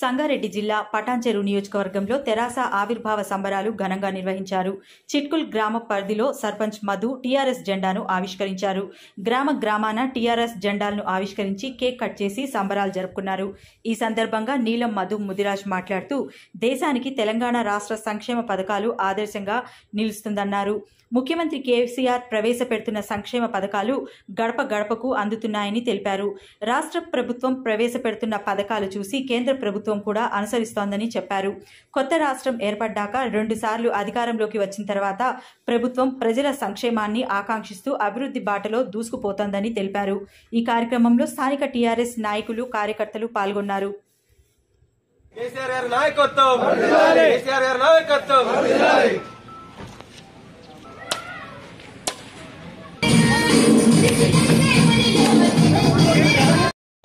సంగారెడ్డి జిల్లా పటాంచెరు నియోజకవర్గంలో తెరాస ఆవిర్భావ సంబరాలు ఘనంగా నిర్వహించారు. చిట్కుల్ గ్రామ పరిధిలో సర్పంచ్ మధు టీఆర్ఎస్ జెండాను ఆవిష్కరించారు. గ్రామ గ్రామాన టీఆర్ఎస్ జెండాలను ఆవిష్కరించి కేక్ కట్ చేసి సంబరాలు జరుపుకున్నారు. ఈ సందర్భంగా నీలం మధు ముదిరాజ్ మాట్లాడుతూ దేశానికి తెలంగాణ రాష్ట్ర సంక్షేమ పథకాలు ఆదర్శంగా నిలుస్తుందన్నారు. ముఖ్యమంత్రి కేసీఆర్ ప్రవేశపెడుతున్న సంక్షేమ పథకాలు గడప గడపకు అందుతున్నాయని తెలిపారు. రాష్ట్ర ప్రభుత్వం ప్రవేశపెడుతున్న పథకాలు చూసి కేంద్ర ప్రభుత్వం కూడా అనుసరిస్తోందని చెప్పారు. కొత్త రాష్ట్రం ఏర్పడ్డాక రెండుసార్లు అధికారంలోకి వచ్చిన తర్వాత ప్రభుత్వం ప్రజల సంక్షేమాన్ని ఆకాంక్షిస్తూ అభివృద్ధి బాటలో దూసుకుపోతోందని తెలిపారు. ఈ కార్యక్రమంలో స్థానిక టీఆర్ఎస్ నాయకులు కార్యకర్తలు పాల్గొన్నారు. కేసీఆర్ గారి నాయకత్వం! కేసీఆర్ గారి నాయకత్వం!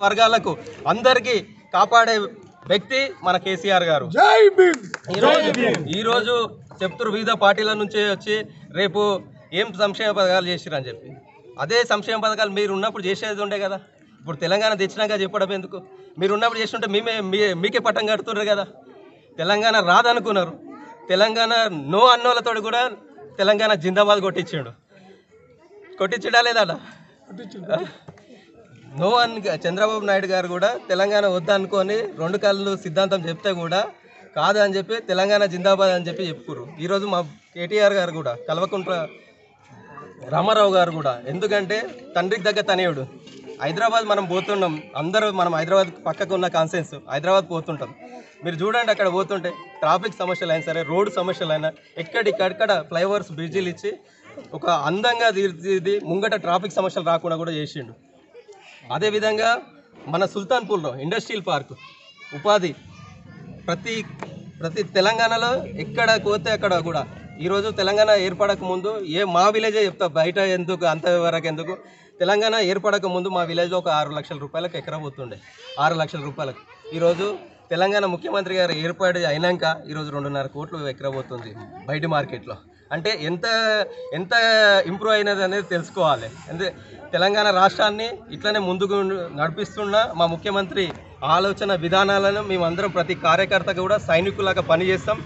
వర్గాలకు అందరికీ కాపాడే వ్యక్తి మన కేసీఆర్ గారు. ఈరోజు ఈరోజు చెప్తున్నారు వివిధ పార్టీల నుంచి వచ్చి రేపు ఏం సంక్షేమ పథకాలు చేసిరని చెప్పి. అదే సంక్షేమ పథకాలు మీరు ఉన్నప్పుడు చేసేది ఉండే కదా. ఇప్పుడు తెలంగాణ తెచ్చినాక చెప్పడం ఎందుకు? మీరు ఉన్నప్పుడు చేస్తుంటే మేమే మీ- మీకే పట్టం కడుతున్నారు కదా. తెలంగాణ రాదనుకున్నారు. తెలంగాణ నో అన్నోళ్ళతో కూడా తెలంగాణ జిందాబాద్ కొట్టించాడు. కొట్టించడా లేదా నో అని చంద్రబాబు నాయుడు గారు కూడా తెలంగాణ వద్దనుకొని రెండు కళ్ళు సిద్ధాంతం చెప్తే కూడా కాదు అని చెప్పి తెలంగాణ జిందాబాద్ అని చెప్పి చెప్పుకురు ఈరోజు మా కేటీఆర్ గారు కూడా కల్వకుంట్ల రామారావు గారు కూడా ఎందుకంటే తండ్రికి దగ్గర తనయుడు. హైదరాబాద్ మనం పోతున్నాం అందరూ మనం హైదరాబాద్ పక్కకు ఉన్న కాన్సెన్స్ హైదరాబాద్ పోతుంటాం. మీరు చూడండి అక్కడ పోతుంటే ట్రాఫిక్ సమస్యలు అయినా సరే రోడ్డు సమస్యలు అయినా ఎక్కడికక్కడ ఫ్లైఓవర్స్ బ్రిడ్జిలు ఇచ్చి ఒక అందంగా తీర్చిది ముంగట ట్రాఫిక్ సమస్యలు రాకుండా కూడా చేసిండు. అదేవిధంగా మన సుల్తాన్పూర్లో ఇండస్ట్రియల్ పార్క్ ఉపాధి. ప్రతి ప్రతి తెలంగాణలో ఎక్కడ పోతే అక్కడ కూడా. ఈరోజు తెలంగాణ ఏర్పడక ముందు ఏ మా విలేజే చెప్తా బయట ఎందుకు అంతవరకు ఎందుకు? తెలంగాణ ఏర్పడక ముందు మా విలేజ్లో ఒక ఆరు లక్షల రూపాయలకు ఎకరా పోతుండే. ఆరు లక్షల రూపాయలకు. ఈరోజు తెలంగాణ ముఖ్యమంత్రి గారు ఏర్పాటు అయినాక ఈరోజు రెండున్నర కోట్లు ఎక్కరబోతుంది బయట మార్కెట్లో. అంటే ఎంత ఎంత ఇంప్రూవ్ అయినది అనేది తెలుసుకోవాలి. అంటే తెలంగాణ రాష్ట్రాన్ని ఇట్లనే ముందుకు నడిపిస్తున్న మా ముఖ్యమంత్రి ఆలోచన విధానాలను మేమందరం ప్రతి కార్యకర్త కూడా సైనికులాగా పనిచేస్తాం.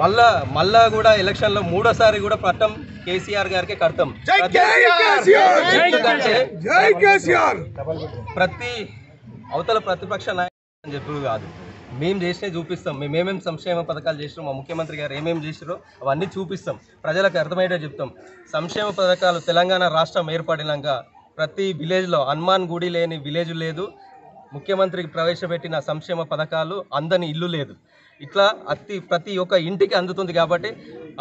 మళ్ళా మళ్ళా కూడా ఎలక్షన్లో మూడోసారి కూడా పట్టం కేసీఆర్ గారికి కడతాం. ప్రతి అవతల ప్రతిపక్ష నాయకులు అని చెప్పి కాదు. మేము చేసినవి చూపిస్తాం. మేము ఏమేమి సంక్షేమ పథకాలు చేసినాం మా ముఖ్యమంత్రి గారు ఏమేమి చేసిరో అవన్నీ చూపిస్తాం. ప్రజలకు అర్థమయ్యేటో చెప్తాం. సంక్షేమ పథకాలు తెలంగాణ రాష్ట్రం ఏర్పడినాక ప్రతి విలేజ్లో హనుమాన్ గుడి లేని విలేజ్ లేదు. ముఖ్యమంత్రికి ప్రవేశపెట్టిన సంక్షేమ పథకాలు అందని ఇల్లు లేదు. ఇట్లా అతి ప్రతి ఒక్క ఇంటికి అందుతుంది కాబట్టి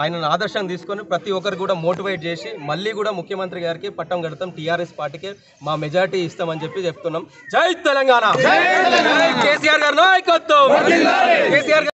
ఆయనను ఆదర్శం తీసుకొని ప్రతి ఒక్కరు కూడా మోటివేట్ చేసి మళ్ళీ కూడా ముఖ్యమంత్రి గారికి పట్టం కడతాం టీఆర్ఎస్ పార్టీకి మా మెజార్టీ ఇస్తామని చెప్పి చెప్తున్నాం. జై తెలంగాణ! కేసీఆర్ గారు నాయకత్వం! కేసీఆర్